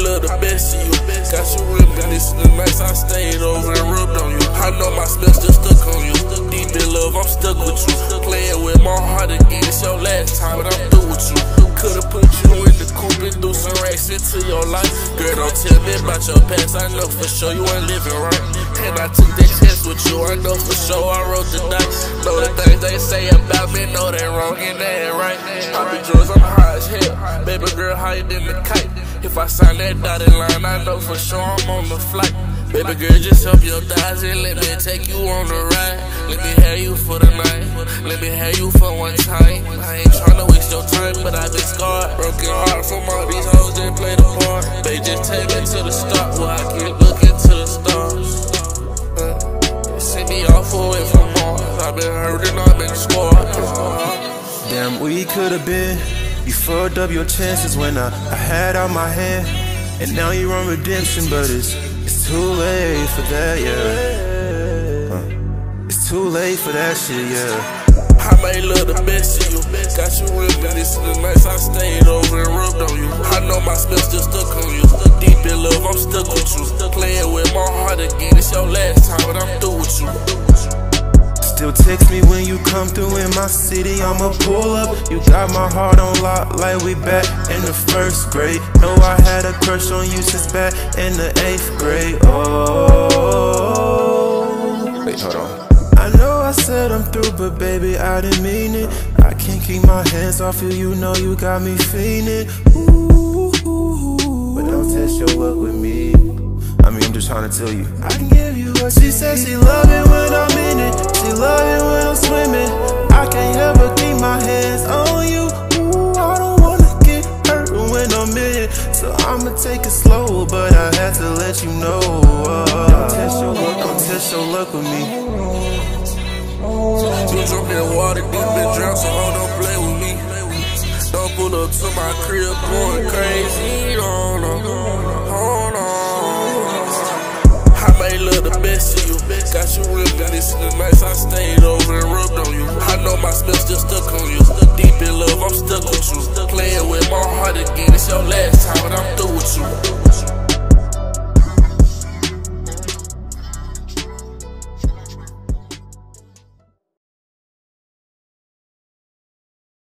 Love the best of you. Got you reminiscing the nights I stayed over and rubbed on you. I know my smell still stuck on you. About your past, I know for sure you ain't living right. And I took that chance with you, I know for sure I wrote the dice. Know the things they say about me, know they wrong and they ain't right. I be drugs, I'm high as hell. Baby girl, higher than the kite. If I sign that dotted line, I know for sure I'm on the flight. Baby girl, just help your thighs and let me take you on the ride. Let me have you for the night. Let me have you for one time. I ain't tryna waste your time, but I've been scarred. Broken heart from all these that play the part. They just take me to the start where I can look into the stars. Uh, send me off away from Mars. I've been hurting, I've been scarred. Damn, we could've been. You fucked up your chances when I, I had out my hand. And now you're on redemption, but it's it's too late for that, yeah. Uh, it's too late for that shit, yeah. I may love the best of you. Got you reminiscing the nights I stayed over Text me when you come through in my city, I'ma pull up. You got my heart on lock like we back in the first grade. Know I had a crush on you since back in the eighth grade. Oh, wait, hold on. I know I said I'm through, but baby, I didn't mean it. I can't keep my hands off you, you know you got me fiending. Ooh, but don't test your luck with me. I mean, I'm just trying to tell you. I can give you what she says. She love it when I'm in it. I'ma take it slow, but I had to let you know. Uh, test your luck, don't test your luck with me. You jump in water deep and drown, so hold don't play with me. Don't pull up to my crib going crazy. Hold on, hold on. I may love the best of you. Got you reminiscing the nights I stayed over and rubbed on you. I know my smell still stuck